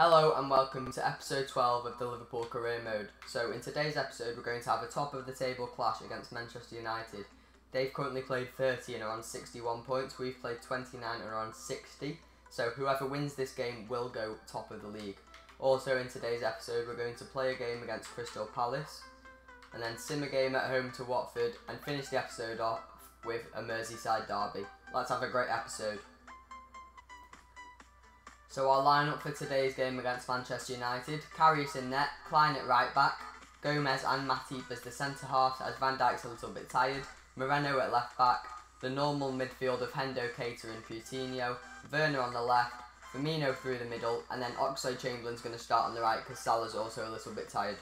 Hello and welcome to episode 12 of the Liverpool Career Mode. So, in today's episode, we're going to have a top of the table clash against Manchester United. They've currently played 30 and are on 61 points, we've played 29 and are on 60. So, whoever wins this game will go top of the league. Also, in today's episode, we're going to play a game against Crystal Palace and then sim a game at home to Watford and finish the episode off with a Merseyside derby. Let's have a great episode. So our lineup for today's game against Manchester United, Karius in net, Klein at right back, Gomez and Matip as the centre halves as Van Dijk's a little bit tired, Moreno at left back, the normal midfield of Hendo, Keita and Coutinho, Werner on the left, Firmino through the middle, and then Oxlade-Chamberlain's going to start on the right because Salah's also a little bit tired.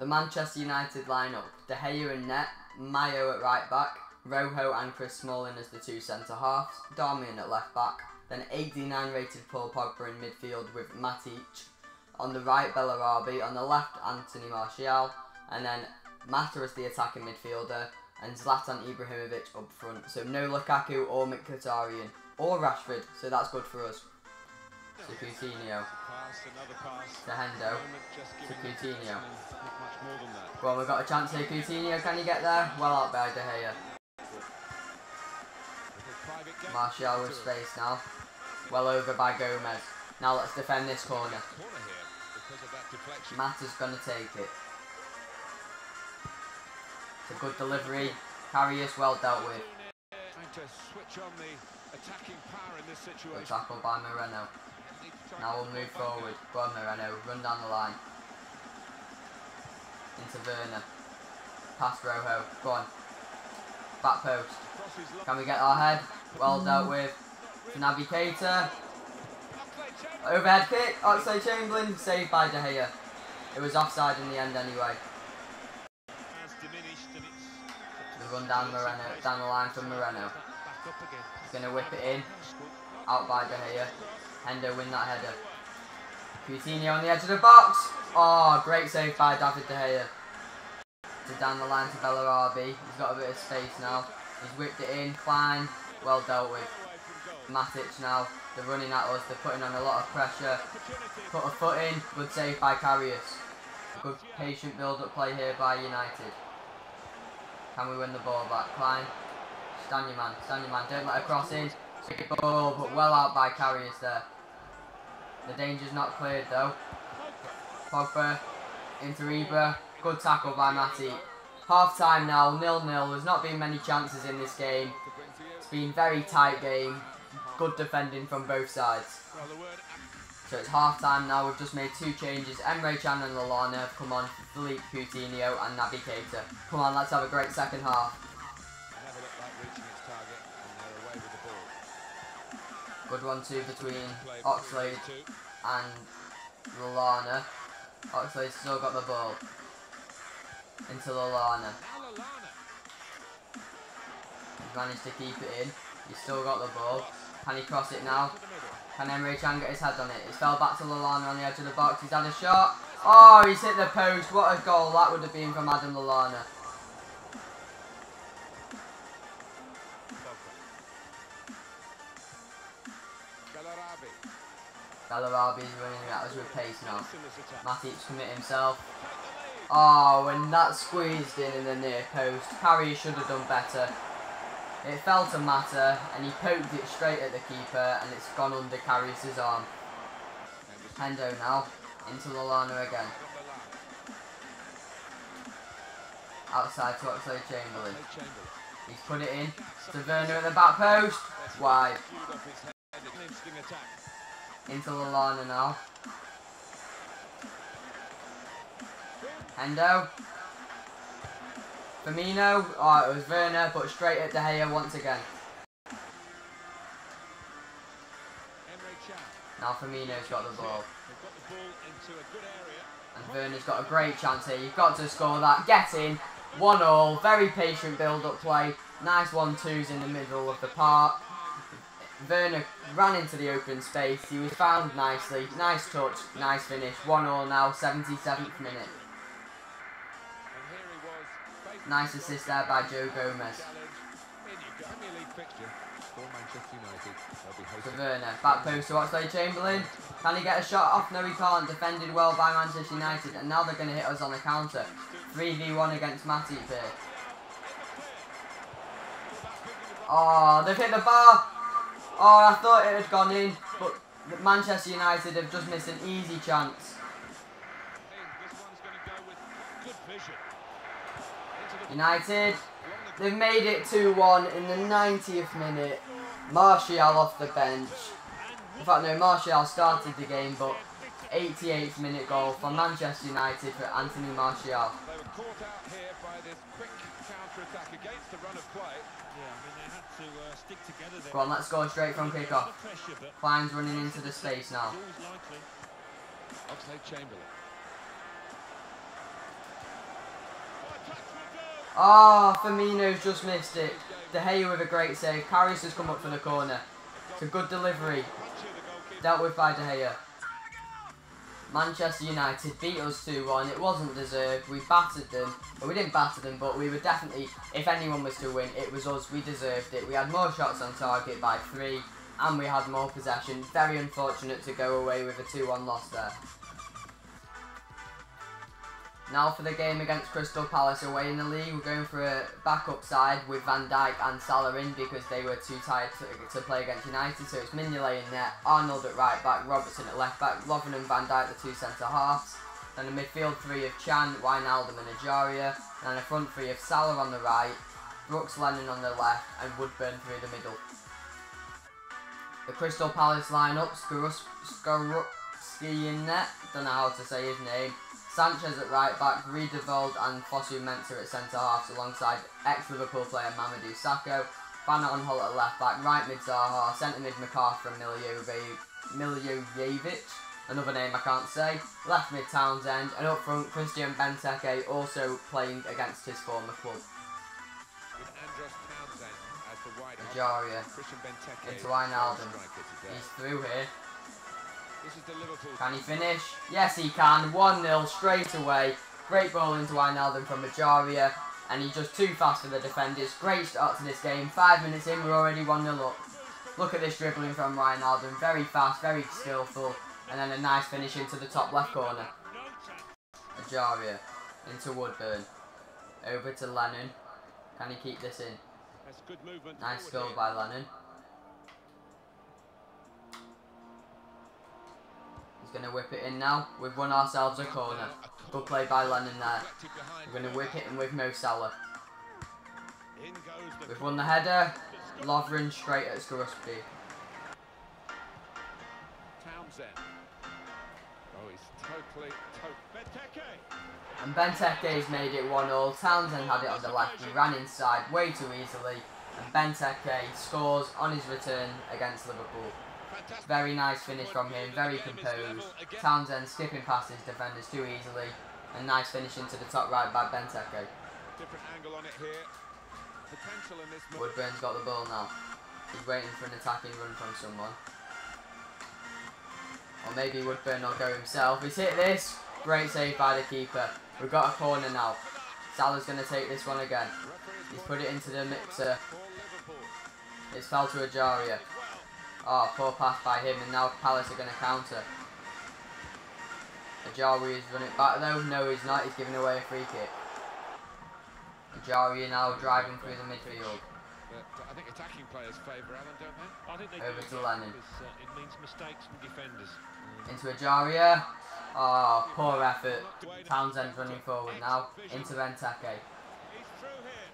The Manchester United lineup, De Gea in net, Mayo at right back, Rojo and Chris Smalling as the two centre halves, Darmian at left back, then 89 rated Paul Pogba in midfield with Matic. On the right, Bellarabi. On the left, Anthony Martial. And then Mata as the attacking midfielder. And Zlatan Ibrahimovic up front. So no Lukaku or Mkhitaryan or Rashford. So that's good for us. To Coutinho. To Hendo. To Coutinho. Well, we've got a chance here. Coutinho, can you get there? Well out by De Gea. Martial with space now. Well over by Gomez. Now let's defend this corner. Mata's going to take it. It's a good delivery. Karius well dealt with. Good tackle by Moreno. Now we'll move forward. Go on Moreno, run down the line. Into Werner. Past Rojo. Go on. Back post. Can we get our head? Well dealt with. Naby Keita. Overhead kick. Oxlade-Chamberlain. Saved by De Gea. It was offside in the end anyway. The run down Moreno, down the line from Moreno. He's going to whip it in. Out by De Gea. Hendo win that header. Coutinho on the edge of the box. Oh, great save by David De Gea. To down the line to Bellarabi. He's got a bit of space now. He's whipped it in. Klein. Well dealt with. Matic now. They're running at us. They're putting on a lot of pressure. Put a foot in. Good save by Karius. Good patient build-up play here by United. Can we win the ball back? Klein. Stand your man. Stand your man. Don't let a cross in. Big ball, but well out by Karius there. The danger's not cleared though. Pogba into. Good tackle by Matty. Half time now, nil-nil. There's not been many chances in this game. It's been very tight game. Good defending from both sides. So it's half time now. We've just made two changes. Emre Can and Lallana have come on. Philippe Coutinho and Naby Keita. Come on, let's have a great second half. Good one two between Oxlade and Lallana. Oxlade's still got the ball. Into Lallana. He's managed to keep it in. He's still got the ball. Can he cross it now? Can Emre Can get his head on it? It fell back to Lallana on the edge of the box. He's had a shot. Oh, he's hit the post. What a goal that would have been from Adam Lallana. Bellarabi's running at us with pace now. Matic's commit himself. Oh, when that squeezed in in the near post, Harry should have done better. It fell to Mata, and he poked it straight at the keeper, and it's gone under Karius' arm. Hendo now, into Lallana again. Outside to Oxlade-Chamberlain. He's put it in to Werner at the back post. Wide. Into Lallana now. Hendo. Firmino. Oh, it was Werner, but straight at De Gea once again. Now Firmino's got the ball. And Werner's got a great chance here. You've got to score that. Get in. One all. Very patient build-up play. Nice one-twos in the middle of the park. Werner ran into the open space. He was found nicely. Nice touch. Nice finish. One all now. 77th minute. Nice assist there by Joe Gomez. Werner. Back post to Oxlade Chamberlain. Can he get a shot off? No, he can't. Defended well by Manchester United. And now they're going to hit us on the counter. 3v1 against Matip here. Oh, they've hit the bar. Oh, I thought it had gone in. But Manchester United have just missed an easy chance. United, they've made it 2-1 in the 90th minute. Martial off the bench. In fact, no, Martial started the game, but 88th minute goal for Manchester United for Anthony Martial. They were caught out here by this quick counter-attack against the run of play. Yeah, I mean, they had to uh, stick together there. Go on, let's go straight from kickoff. Klein's running into the space now. Oxlade Chamberlain. Oh, Firmino's just missed it. De Gea with a great save. Karius has come up for the corner. It's a good delivery. Dealt with by De Gea. Manchester United beat us 2-1. It wasn't deserved. We battered them. Well, we didn't batter them, but we were definitely, if anyone was to win, it was us. We deserved it. We had more shots on target by three, and we had more possession. Very unfortunate to go away with a 2-1 loss there. Now for the game against Crystal Palace away in the league, we're going for a backup side with Van Dijk and Salah in because they were too tired to, to play against United. So it's Mignolet in there, Arnold at right back, Robertson at left back, Lovren and Van Dijk the two centre halves. Then a midfield three of Chan, Wijnaldum and Ejaria. And a front three of Salah on the right, Brooks Lennon on the left and Woodburn through the middle. The Crystal Palace lineup, Skorupski in net, don't know how to say his name. Sanchez at right back, Riedewald and Fosu Mensah at centre halves alongside ex-Liverpool player Mamadou Sakho. Van Aanholt at left back, right mid Zaha, centre mid McCarthy from Miljojevic, another name I can't say. Left mid Townsend, and up front Christian Benteke also playing against his former club. With Andros Townsend as the wide Ejaria into Wijnaldum. He's through here. Can he finish? Yes, he can. 1-0 straight away. Great ball into Wijnaldum from Majaria. And he's just too fast for the defenders. Great start to this game. Five minutes in, we're already 1-0 up. Look at this dribbling from Wijnaldum. Very fast, very skillful. And then a nice finish into the top left corner. Ejaria into Woodburn. Over to Lennon. Can he keep this in? That's good movement. Nice goal by Lennon. He's going to whip it in now. We've won ourselves a corner. Good play by Lennon there. We're going to whip it in with Mo Salah. We've won the header. Lovren straight at Skorupski. Townsend. Oh, he's totally, made it 1-0. Townsend had it on the left. He ran inside way too easily. And Benteke scores on his return against Liverpool. Very nice finish from him. Very composed. Townsend skipping past his defenders too easily. And nice finish into the top right by Benteke. Different angle on it here. Potential in this. Woodburn's got the ball now. He's waiting for an attacking run from someone. Or maybe Woodburn will go himself. He's hit this. Great save by the keeper. We've got a corner now. Salah's going to take this one again. He's put it into the mixer. It's fell to Ejaria. Oh, poor pass by him, and now Palace are going to counter. Ejaria is running back though. No, he's not. He's giving away a free kick. Ejaria now driving through the midfield. But I think attacking players favour Alan, don't they? I think they Over do to Lennon. uh, it means mistakes from defenders. Into Ejaria. Oh, poor effort. Townsend running forward now. Into Benteke. He's through here.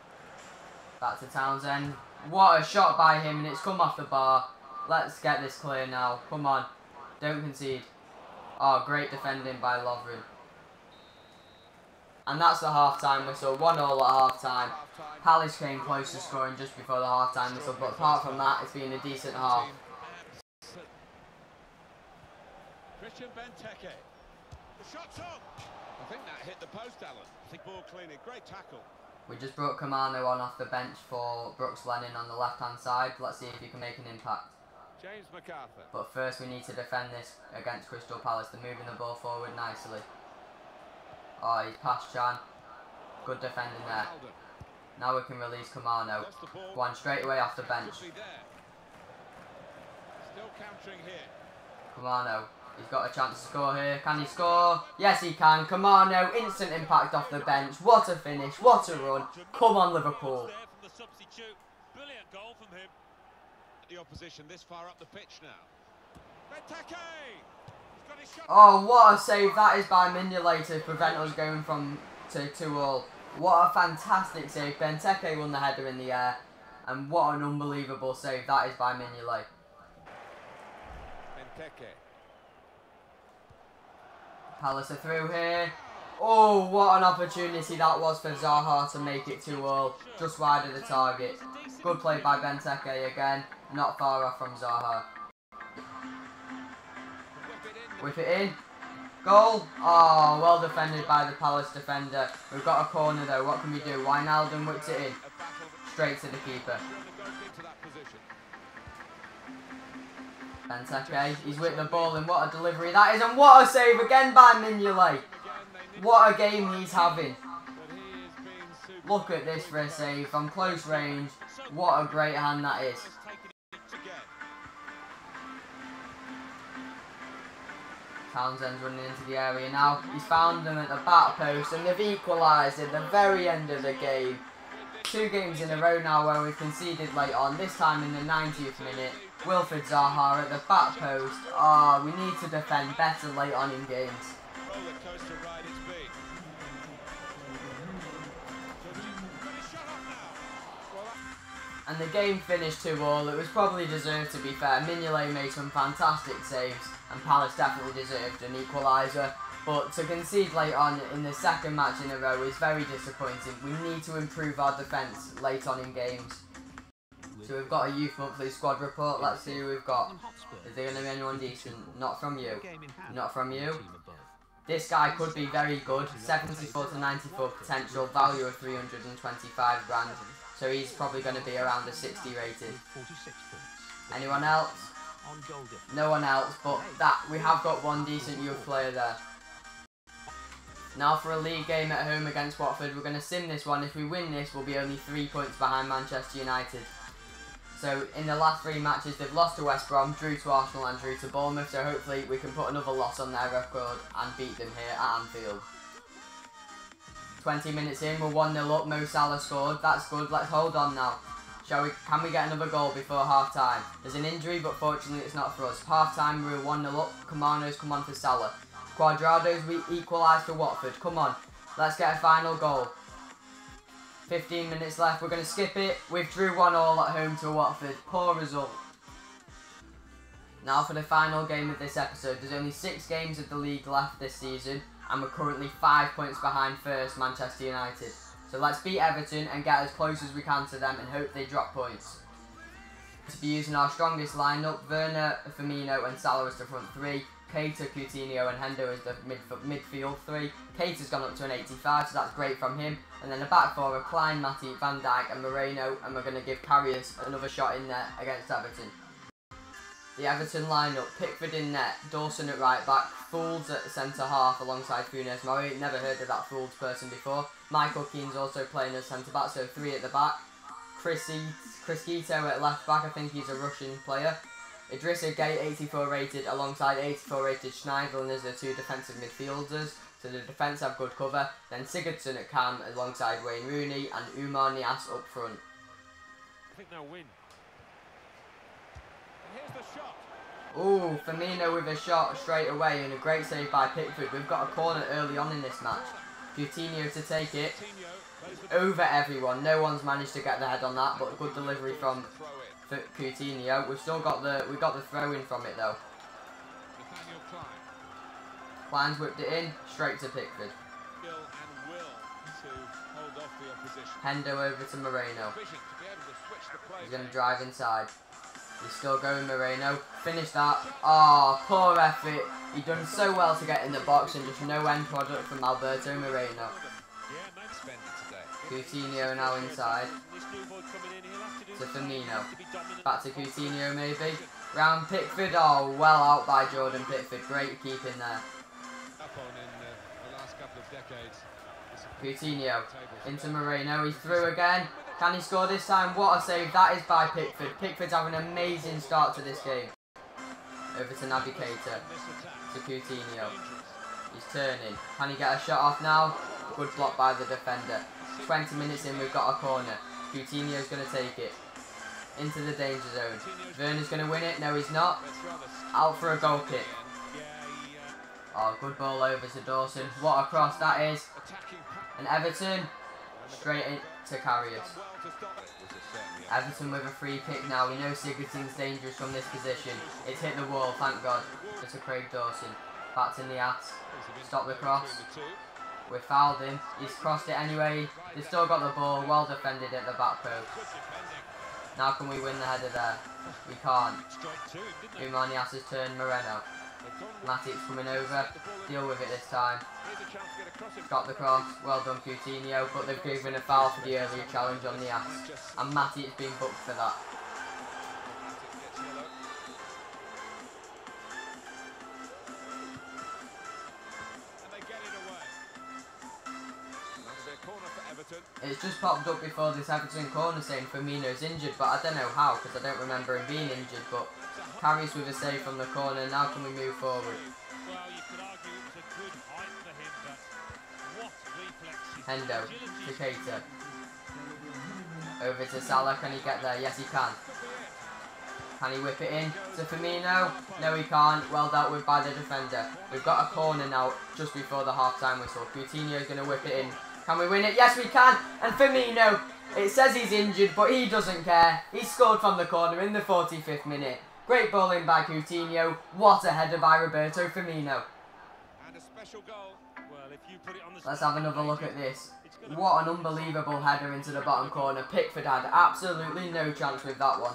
Back to Townsend. What a shot by him, and it's come off the bar. Let's get this clear now. Come on. Don't concede. Oh, great defending by Lovren. And that's the half-time whistle. 1-0 at half-time. Palace came close to scoring just before the half-time whistle, but apart from that, it's been a decent half. Christian Benteke. The shot's on. I think that hit the post, Alan. I think ball cleaning. Great tackle. We just brought Kamano on off the bench for Brooks Lennon on the left-hand side. Let's see if he can make an impact. James McArthur. But first we need to defend this against Crystal Palace. They're moving the ball forward nicely. Ah, oh, he's past Chan. Good defending there. Now we can release Kamano. Lost the ball. One straight away off the bench. Still countering here. Kamano. He's got a chance to score here. Can he score? Yes, he can. Kamano, instant impact off the bench. What a finish. What a run. Come on, Liverpool. There from the substitute. Brilliant goal from him. The opposition this far up the pitch now. Benteke! He's got his shot. Oh, what a save that is by Mignolet to prevent us going from to 2 all. What a fantastic save. Benteke won the header in the air. And what an unbelievable save that is by Mignolet. Benteke. Palace are through here. Oh, what an opportunity that was for Zaha to make it 2 all. Just wide of the target. Good play by Benteke again. Not far off from Zaha. Whip it in. Goal. Oh, well defended by the Palace defender. We've got a corner though. What can we do? Wijnaldum whips it in. Straight to the keeper. Benteke. He's with the ball and what a delivery that is. And what a save again by Mignolet. What a game he's having. Look at this for a save from close range. What a great hand that is. Townsend's running into the area now. He's found them at the back post and they've equalised at the very end of the game. Two games in a row now where we've conceded late on, this time in the 90th minute. Wilfried Zaha at the back post. Ah, we need to defend better late on in games. And the game finished 2 all. It was probably deserved to be fair. Mignolet made some fantastic saves and Palace definitely deserved an equaliser. But to concede late on in the second match in a row is very disappointing. We need to improve our defence late on in games. So we've got a Youth Monthly squad report. Let's see who we've got. Is there going to be anyone decent? Not from you. Not from you. This guy could be very good. 74 to 94 potential, value of 325 grand. So he's probably going to be around a 60 rated. Anyone else? No one else, but that we have got one decent youth player there. Now for a league game at home against Watford, we're going to sim this one. If we win this, we'll be only three points behind Manchester United. So in the last three matches, they've lost to West Brom, drew to Arsenal and drew to Bournemouth. So hopefully we can put another loss on their record and beat them here at Anfield. 20 minutes in, we're 1-0 up, Mo Salah scored. That's good, let's hold on now. Shall we? Can we get another goal before half time? There's an injury, but fortunately it's not for us. Half time, we're 1 0 up. Kamano's come on for Salah. Quadrado's we equalised for Watford. Come on, let's get a final goal. 15 minutes left. We're going to skip it. We've drew 1 all at home to Watford. Poor result. Now for the final game of this episode. There's only six games of the league left this season, and we're currently five points behind first Manchester United. So let's beat Everton and get as close as we can to them and hope they drop points. To be using our strongest lineup, Werner, Firmino and Salah as the front three, Keita, Coutinho and Hendo as the mid midfield three. Keita's gone up to an 85, so that's great from him. And then the back four are Klein, Matty, Van Dijk and Moreno, and we're going to give Karius another shot in there against Everton. The Everton lineup, Pickford in net, Dawson at right back, Fools at centre half alongside Funes Mori, never heard of that Fools person before. Michael Keane's also playing as centre back, so three at the back. Chris Gito at left back, I think he's a Russian player. Idrissa Gueye, 84 rated, alongside 84 rated Schneiderlin as the two defensive midfielders. So the defence have good cover. Then Sigurdsson at cam alongside Wayne Rooney and Oumar Niasse up front. I think they'll win. And here's the shot. Ooh, Firmino with a shot straight away and a great save by Pickford. We've got a corner early on in this match. Coutinho to take it Coutinho plays the over everyone. No one's managed to get the head on that, but a good delivery from throw in. F- Coutinho. We've still got the we got the throw in from it though. Klein's whipped it in straight to Pickford. Skill and will to hold off the opposition. Hendo over to Moreno. Vision to be able to switch the play. He's going to drive inside. He's still going Moreno. Finish that. Oh, poor effort. He done so well to get in the box and just no end product from Alberto Moreno. Coutinho now inside. To Firmino. Back to Coutinho maybe. Round Pickford. Oh, well out by Jordan Pickford. Great keeping there. Coutinho into Moreno. He's through again. Can he score this time? What a save that is by Pickford. Pickford's having an amazing start to this game. Over to Naby Keita. To Coutinho. He's turning. Can he get a shot off now? Good block by the defender. 20 minutes in, we've got a corner. Coutinho's going to take it. Into the danger zone. Werner's going to win it. No, he's not. Out for a goal kick. Oh, good ball over to Dawson. What a cross that is. And Everton, straight in to a certainly a- Everton with a free kick now. We know Sigurdsson's dangerous from this position. It's hit the wall, thank God. It's to Craig Dawson. Back in the ass. A Stop the cross. We fouled him. He's crossed it anyway. They've still got the ball. Well defended at the back post. Now can we win the header there? We can't. Straight to him, didn't they? Umanias' turn. Moreno. Matic's coming over. Deal with it this time. Got the cross. Well done, Coutinho. But they've given a foul for the earlier challenge on the ass. And Matic's been booked for that. Matic. It's just popped up before this Everton corner saying Firmino's injured, but I don't know how because I don't remember him being injured. But Karius with a save from the corner. Now can we move forward? Hendo agility. Over to Salah. Can he get there? Yes, he can. Can he whip it in to Firmino? No, he can't. Well dealt with by the defender. We've got a corner now just before the half-time whistle. Coutinho's going to whip it in. Can we win it? Yes, we can. And Firmino, it says he's injured, but he doesn't care. He scored from the corner in the 45th minute. Great bowling by Coutinho. What a header by Roberto Firmino. And a special goal. Well, if you put it on the Let's have another look at this. What an unbelievable header into the bottom corner. Pickford had absolutely no chance with that one.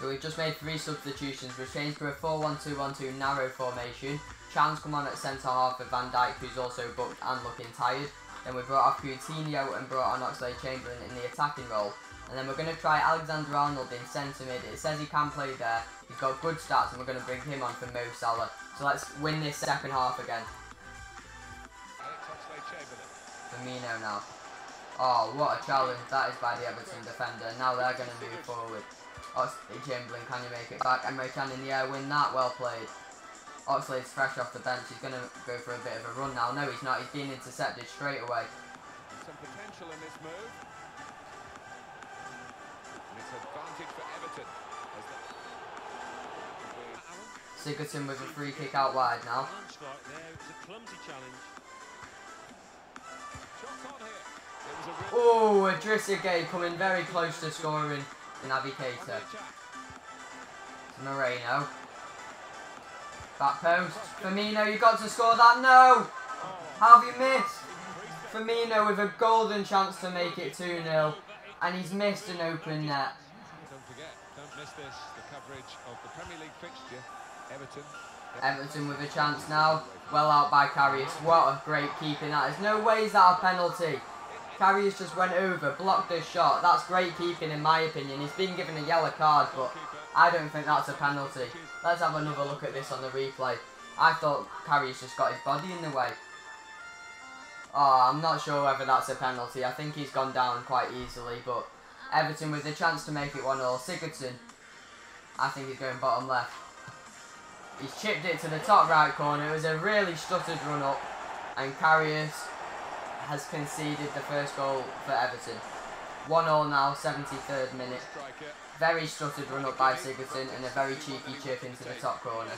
So we've just made three substitutions. We've changed to a 4-1-2-1-2 narrow formation. Chan's come on at centre half for Van Dijk, who's also booked and looking tired. Then we brought off Coutinho and brought on Oxlade Chamberlain in the attacking role. And then we're going to try Alexander Arnold in centre mid. It says he can play there. He's got good stats, and we're going to bring him on for Mo Salah. So let's win this second half again. Firmino now. Oh, what a challenge that is by the Everton defender. Now they're going to move forward. Oxlade Chamberlain, can you make it back? Emre Can in the air, win that, well played. Oxlade's fresh off the bench, he's going to go for a bit of a run now. No, he's not, he's being intercepted straight away. Some potential in this move. Advantage for Everton. Sigurdsson with a free kick out wide now. Oh, Idrissa Gueye coming very close to scoring in attack. Moreno. Back post. Firmino, you got to score that. No! How have you missed? Firmino with a golden chance to make it 2-0. And he's missed an open net. Don't forget, don't miss this, the coverage of the Premier League fixture. Everton. Everton with a chance now. Well out by Karius. What a great keeping that is. No way is that a penalty. Karius just went over, blocked the shot. That's great keeping in my opinion. He's been given a yellow card, but I don't think that's a penalty. Let's have another look at this on the replay. I thought Karius just got his body in the way. Oh, I'm not sure whether that's a penalty. I think he's gone down quite easily, but Everton with the chance to make it 1-0. Sigurdsson, I think he's going bottom left. He's chipped it to the top right corner. It was a really stuttered run up, and Karius has conceded the first goal for Everton. 1-0 now, 73rd minute. Very stuttered run up by Sigurdsson and a very cheeky chip into the top corner.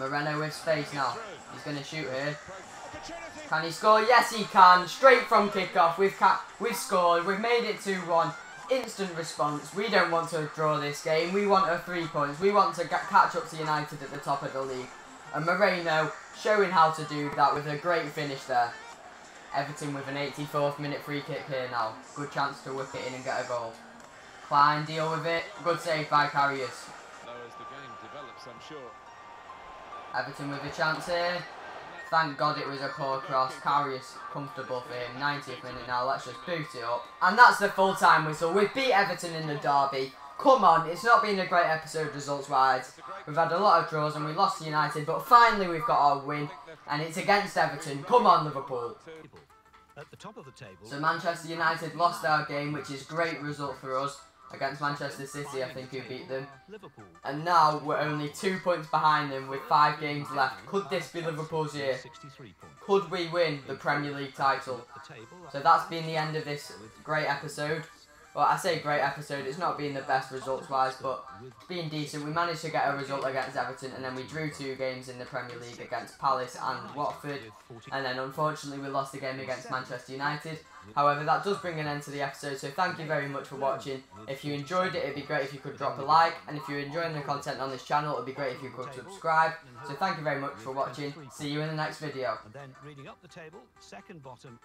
Moreno with space now. He's going to shoot here. Can he score? Yes, he can. Straight from kickoff. We've ca- we've scored. We've made it 2-1. Instant response. We don't want to draw this game. We want a three points. We want to catch up to United at the top of the league. And Moreno showing how to do that with a great finish there. Everton with an 84th minute free kick here now. Good chance to whip it in and get a goal. Klein deal with it. Good save by. Though as the game develops, I'm sure. Everton with a chance here. Thank God it was a poor cross. Karius comfortable for him. 90th minute now. Let's just boot it up. And that's the full time whistle. We've beat Everton in the derby. Come on, it's not been a great episode results wise. We've had a lot of draws and we lost to United, but finally we've got our win. And it's against Everton. Come on, Liverpool. At the top of the table, So Manchester United lost our game, which is great result for us. Against Manchester City, I think, who beat them. And now we're only two points behind them with five games left. Could this be Liverpool's year? 63. Could we win the Premier League title? So that's been the end of this great episode. Well, I say great episode, it's not been the best results wise, but it's decent. We managed to get a result against Everton, and then we drew two games in the Premier League against Palace and Watford. And then unfortunately, we lost the game against Manchester United. However, that does bring an end to the episode, so thank you very much for watching. If you enjoyed it, it'd be great if you could drop a like, and if you're enjoying the content on this channel, it'd be great if you could subscribe. So thank you very much for watching. See you in the next video. And then reading up the table, second bottom,